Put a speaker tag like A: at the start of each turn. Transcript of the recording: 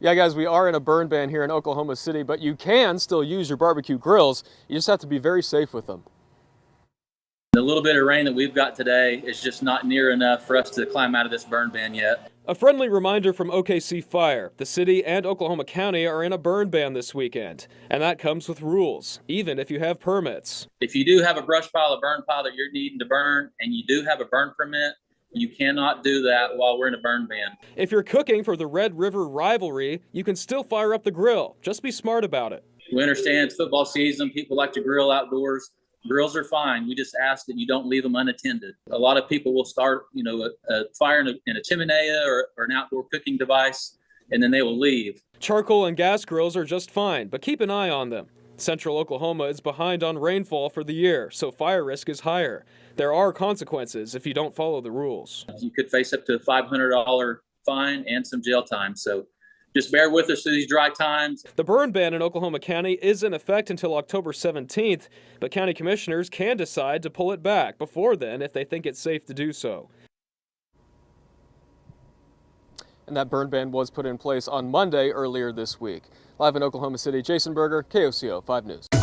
A: Yeah, guys, we are in a burn ban here in Oklahoma City, but you can still use your barbecue grills. You just have to be very safe with them.
B: The little bit of rain that we've got today is just not near enough for us to climb out of this burn ban yet.
A: A friendly reminder from OKC Fire. The city and Oklahoma County are in a burn ban this weekend, and that comes with rules, even if you have permits.
B: If you do have a brush pile, a burn pile that you're needing to burn, and you do have a burn permit, you cannot do that while we're in a burn ban.
A: If you're cooking for the Red River rivalry, you can still fire up the grill. Just be smart about it.
B: We understand it's football season. People like to grill outdoors. Grills are fine. We just ask that you don't leave them unattended. A lot of people will start, you know, a, a fire in a, in a chimenea or, or an outdoor cooking device, and then they will leave.
A: Charcoal and gas grills are just fine, but keep an eye on them. Central Oklahoma is behind on rainfall for the year, so fire risk is higher. There are consequences if you don't follow the rules.
B: You could face up to a $500 fine and some jail time. So just bear with us through these dry times.
A: The burn ban in Oklahoma County is in effect until October 17th, but county commissioners can decide to pull it back before then if they think it's safe to do so. And that burn ban was put in place on Monday earlier this week. Live in Oklahoma City, Jason Berger, KOCO 5 News.